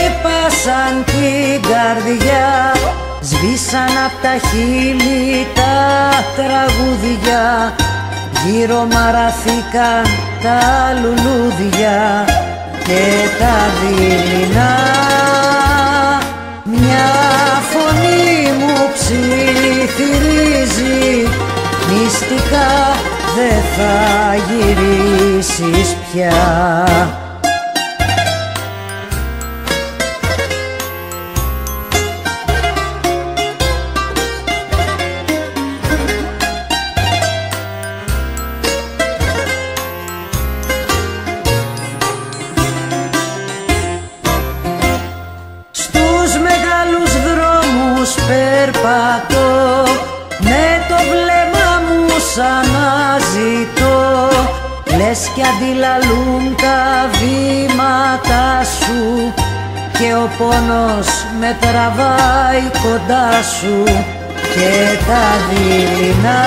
σκάσαν την καρδιά. Σβήσαν απ' τα χείλη τα τραγούδια. Γύρω μαραθήκαν τα λουλούδια και τα δειλινά. Μια φωνή μου ψιθυρίζει Μυστικά δεν θα γυρίσεις πια περπατώ με το βλέμμα μου σαν να ζητώ Λες κι αντιλαλούν τα βήματα σου. Και ο πόνος με τραβάει κοντά σου. Και τα δειλινά.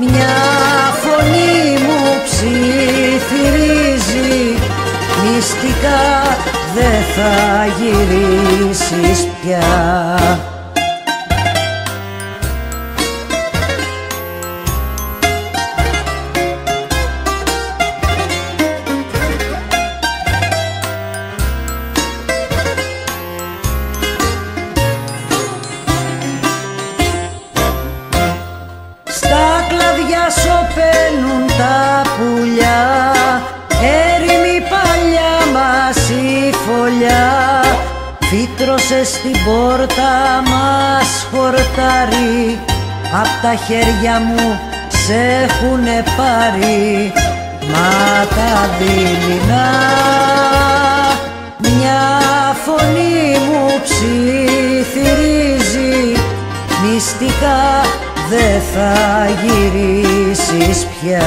Μια φωνή μου ψιθυρίζει. Μυστικά δεν θα γυρίσεις πια κλαδιά σωπαίνουν τα πουλιά. Έρημη παλιά μας η φωλιά. Φύτρωσε στην πόρτα μας χορτάρι. Απ' τα χέρια μου σε έχουνε πάρει. Μα τα δειλινά. Μια φωνή μου ψιθυρίζει. Μυστικά δεν θα γυρίσεις πια